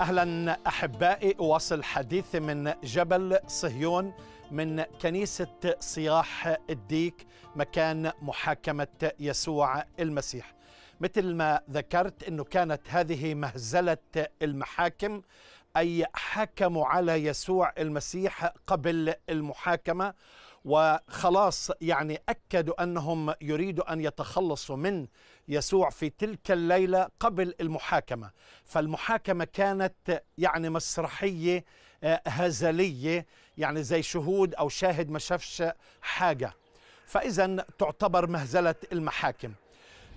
أهلا أحبائي اواصل حديثي من جبل صهيون من كنيسة صياح الديك مكان محاكمة يسوع المسيح. مثل ما ذكرت إنه كانت هذه مهزلة المحاكم أي حكموا على يسوع المسيح قبل المحاكمة وخلاص يعني أكدوا أنهم يريدوا أن يتخلصوا من يسوع في تلك الليلة قبل المحاكمة. فالمحاكمة كانت يعني مسرحية هزلية يعني زي شهود أو شاهد ما شافش حاجة. فاذا تعتبر مهزلة المحاكم.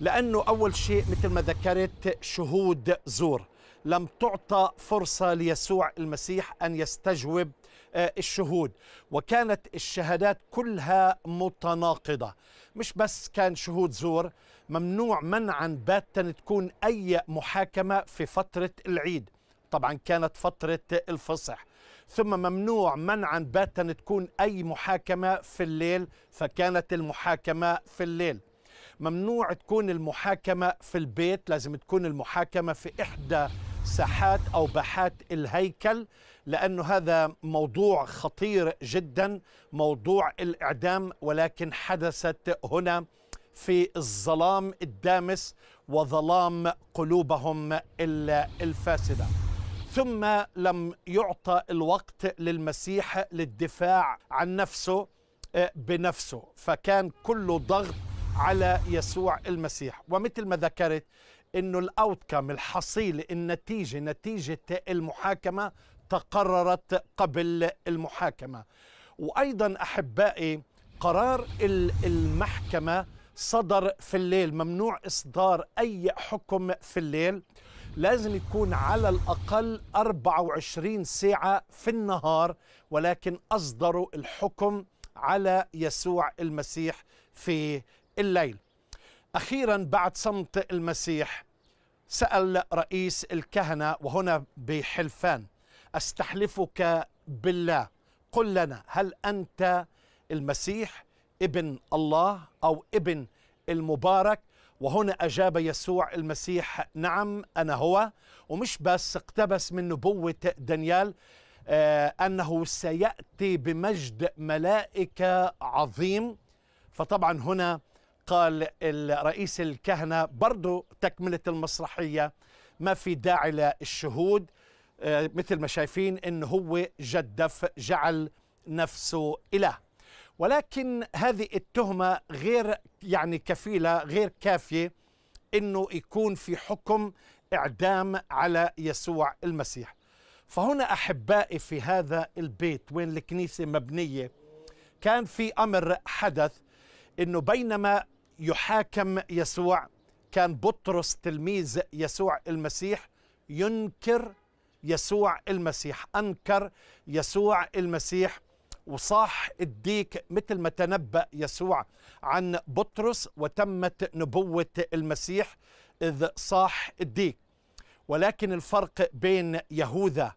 لأنه أول شيء مثل ما ذكرت شهود زور. لم تعطى فرصة ليسوع المسيح أن يستجوب الشهود. وكانت الشهادات كلها متناقضة. مش بس كان شهود زور ممنوع منعا باتا تكون أي محاكمة في فترة العيد. طبعا كانت فترة الفصح. ثم ممنوع منعا باتا تكون أي محاكمة في الليل فكانت المحاكمة في الليل. ممنوع تكون المحاكمة في البيت لازم تكون المحاكمة في إحدى ساحات أو باحات الهيكل لأنه هذا موضوع خطير جدا موضوع الإعدام ولكن حدثت هنا في الظلام الدامس وظلام قلوبهم الفاسدة. ثم لم يعطى الوقت للمسيح للدفاع عن نفسه بنفسه فكان كله ضغط على يسوع المسيح. ومثل ما ذكرت إنه الاوتكم الحصيله النتيجة نتيجة المحاكمة تقررت قبل المحاكمة. وأيضا أحبائي قرار المحكمة صدر في الليل ممنوع إصدار أي حكم في الليل. لازم يكون على الأقل 24 ساعة في النهار ولكن اصدروا الحكم على يسوع المسيح في الليل. أخيرا بعد صمت المسيح سأل رئيس الكهنة وهنا بحلفان أستحلفك بالله قل لنا هل أنت المسيح ابن الله أو ابن المبارك؟ وهنا أجاب يسوع المسيح نعم أنا هو. ومش بس اقتبس من نبوة دانيال آه أنه سيأتي بمجد ملائكة عظيم. فطبعا هنا قال الرئيس الكهنة برضو تكملة المسرحية ما في داعي للشهود. مثل ما شايفين انه هو جدف جعل نفسه إله. ولكن هذه التهمة غير يعني كفيلة غير كافية إنه يكون في حكم إعدام على يسوع المسيح. فهنا أحبائي في هذا البيت وين الكنيسة مبنية كان في أمر حدث إنه بينما يحاكم يسوع. كان بطرس تلميذ يسوع المسيح ينكر يسوع المسيح أنكر يسوع المسيح وصاح الديك مثل ما تنبأ يسوع عن بطرس وتمت نبوة المسيح إذ صاح الديك. ولكن الفرق بين يهوذا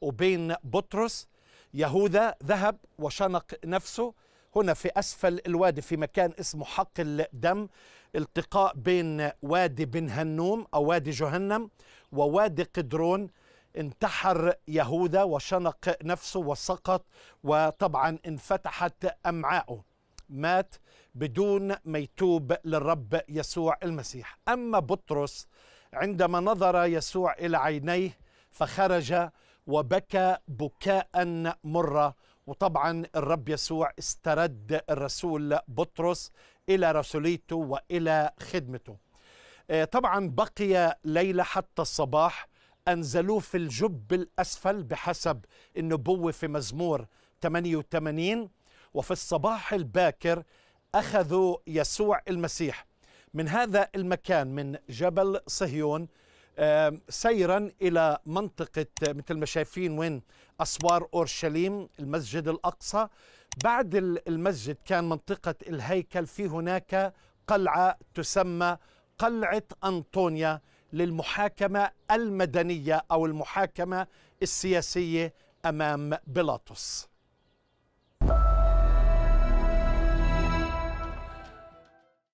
وبين بطرس يهوذا ذهب وشنق نفسه هنا في أسفل الوادي في مكان اسمه حق الدم التقاء بين وادي بن هنوم أو وادي جهنم ووادي قدرون. انتحر يهوذا وشنق نفسه وسقط وطبعا انفتحت أمعاؤه. مات بدون ما يتوب للرب يسوع المسيح. أما بطرس عندما نظر يسوع إلى عينيه فخرج وبكى بكاء مرة وطبعا الرب يسوع استرد الرسول بطرس إلى رسوليته وإلى خدمته. طبعا بقي ليلة حتى الصباح أنزلوه في الجب الأسفل بحسب النبوة في مزمور 88 وفي الصباح الباكر أخذوا يسوع المسيح. من هذا المكان من جبل صهيون سيرا إلى منطقة مثل ما شايفين وين؟ أسوار أورشليم المسجد الأقصى. بعد المسجد كان منطقة الهيكل في هناك قلعة تسمى قلعة أنطونيا للمحاكمة المدنية أو المحاكمة السياسية أمام بيلاطس